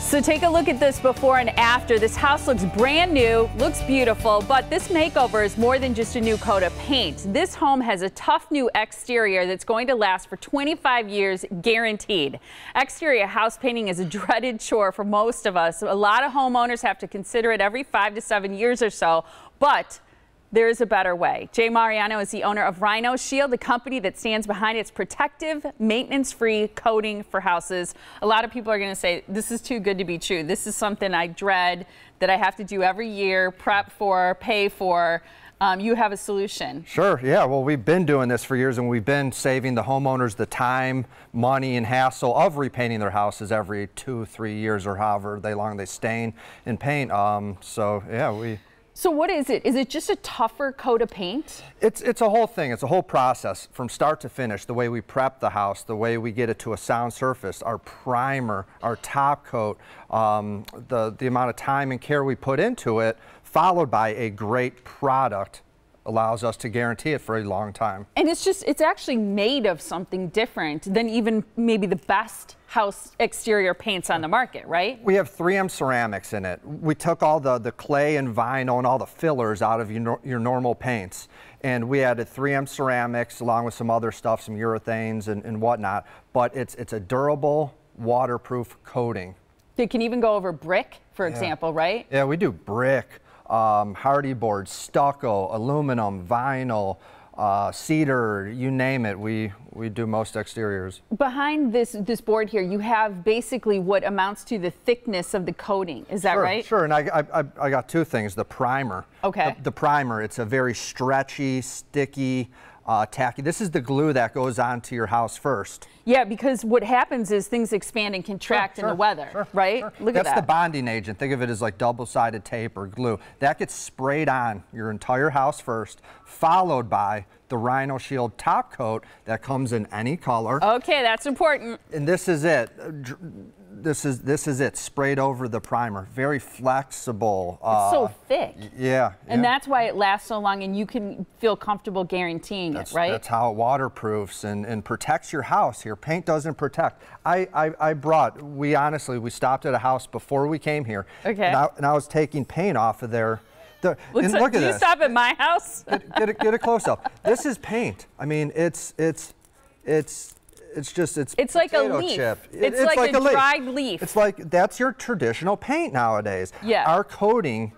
So take a look at this before and after. This house looks brand new, looks beautiful, but this makeover is more than just a new coat of paint. This home has a tough new exterior that's going to last for 25 years guaranteed. Exterior house painting is a dreaded chore for most of us. A lot of homeowners have to consider it every five to seven years or so, but there is a better way. Jay Mariano is the owner of Rhino Shield, the company that stands behind its protective, maintenance-free coating for houses. A lot of people are going to say, this is too good to be true. This is something I dread that I have to do every year, prep for, pay for. Um, you have a solution. Sure, yeah. Well, we've been doing this for years and we've been saving the homeowners the time, money, and hassle of repainting their houses every two, three years or however they long they stain and paint. Um, so, yeah, we. So what is it? Is it just a tougher coat of paint? It's, it's a whole thing. It's a whole process from start to finish. The way we prep the house, the way we get it to a sound surface, our primer, our top coat, um, the, the amount of time and care we put into it, followed by a great product allows us to guarantee it for a long time. And it's just, it's actually made of something different than even maybe the best house exterior paints on the market, right? We have 3M ceramics in it. We took all the, the clay and vinyl and all the fillers out of your, your normal paints. And we added 3M ceramics along with some other stuff, some urethanes and, and whatnot. But it's, it's a durable, waterproof coating. It can even go over brick, for yeah. example, right? Yeah, we do brick um, Hardie board, stucco, aluminum, vinyl, uh, cedar, you name it, we, we do most exteriors. Behind this, this board here, you have basically what amounts to the thickness of the coating. Is that sure, right? Sure, and I, I, I got two things. The primer. Okay. The, the primer, it's a very stretchy, sticky, uh, tacky. This is the glue that goes onto your house first. Yeah, because what happens is things expand and contract sure, in sure, the weather, sure, right? Look That's at that. That's the bonding agent. Think of it as like double-sided tape or glue. That gets sprayed on your entire house first, followed by the Rhino Shield top coat that comes in any color. Okay, that's important. And this is it. This is this is it sprayed over the primer. Very flexible it's uh, so thick yeah and yeah. that's why it lasts so long and you can feel comfortable guaranteeing that's, it right? that's how it waterproofs and, and protects your house Here, paint doesn't protect. I, I, I brought we honestly we stopped at a house before we came here. Okay. And I, and I was taking paint off of there the, and look at do you stop at my house get, get, a, get a close up this is paint I mean it's it's it's it's just it's it's like a leaf. Chip. It's, it's like, like, a, a dried leaf. leaf. It's like that's your traditional paint nowadays. Yeah. Our coating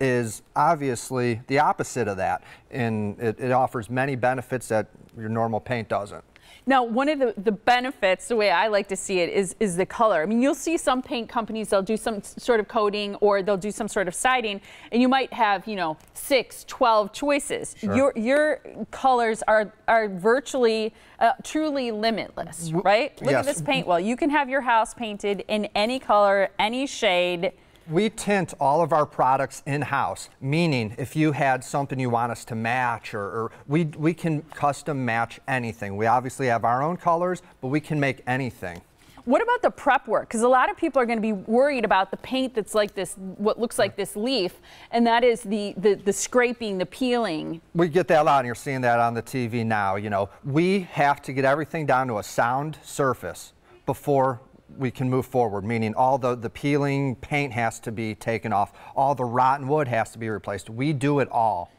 is obviously the opposite of that, and it, it offers many benefits that your normal paint doesn't. Now, one of the, the benefits, the way I like to see it, is, is the color. I mean, you'll see some paint companies, they'll do some sort of coating or they'll do some sort of siding, and you might have, you know, six, 12 choices. Sure. Your, your colors are, are virtually, uh, truly limitless, right? Look yes. at this paint well. You can have your house painted in any color, any shade, we tint all of our products in-house, meaning if you had something you want us to match or, or, we, we can custom match anything. We obviously have our own colors, but we can make anything. What about the prep work? Because a lot of people are going to be worried about the paint that's like this, what looks like this leaf, and that is the, the, the scraping, the peeling. We get that a lot, and you're seeing that on the TV now. You know, we have to get everything down to a sound surface before we can move forward, meaning all the, the peeling paint has to be taken off, all the rotten wood has to be replaced. We do it all.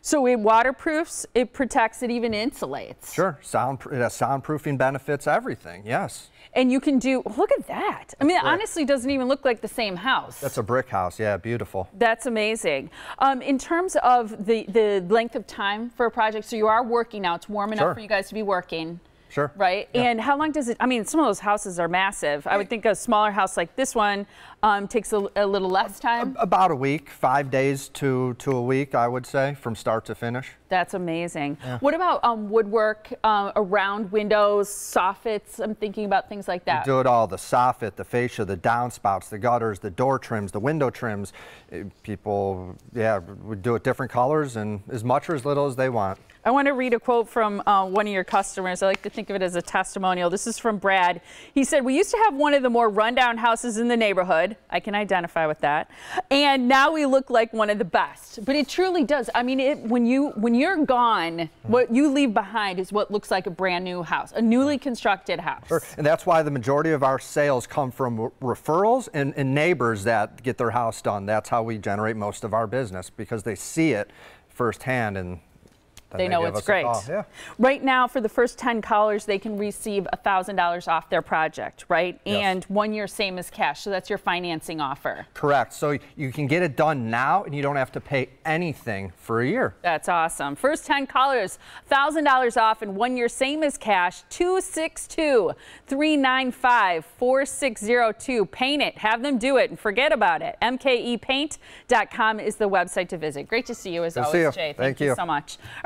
So it waterproofs, it protects, it even insulates. Sure, sound, it has soundproofing benefits, everything, yes. And you can do, look at that. That's I mean, it honestly doesn't even look like the same house. That's a brick house, yeah, beautiful. That's amazing. Um, in terms of the, the length of time for a project, so you are working now, it's warm enough sure. for you guys to be working. Sure. Right? Yeah. And how long does it, I mean, some of those houses are massive. I would think a smaller house like this one um, takes a, a, little less time. About a week, five days to, to a week, I would say, from start to finish. That's amazing. Yeah. What about um, woodwork uh, around windows, soffits? I'm thinking about things like that. We do it all, the soffit, the fascia, the downspouts, the gutters, the door trims, the window trims. Eh, people, yeah, we do it different colors and as much or as little as they want. I want to read a quote from uh, one of your customers. I like to think of it as a testimonial. This is from Brad. He said, we used to have one of the more rundown houses in the neighborhood. I can identify with that. And now we look like one of the best. But it truly does. I mean, it, when you when you you're gone, what you leave behind is what looks like a brand new house, a newly constructed house. Sure. And that's why the majority of our sales come from referrals and, and neighbors that get their house done. That's how we generate most of our business because they see it firsthand and then They know it's great. Yeah. Right now, for the first 10 callers, they can receive $1,000 off their project, right? Yes. And one year same as cash. So that's your financing offer. Correct. So you can get it done now and you don't have to pay anything for a year. That's awesome. First 10 callers, $1,000 off and one year same as cash. 262 395 4602. Paint it. Have them do it and forget about it. MKEpaint.com is the website to visit. Great to see you as Good always, you. Jay. Thank you you. so much.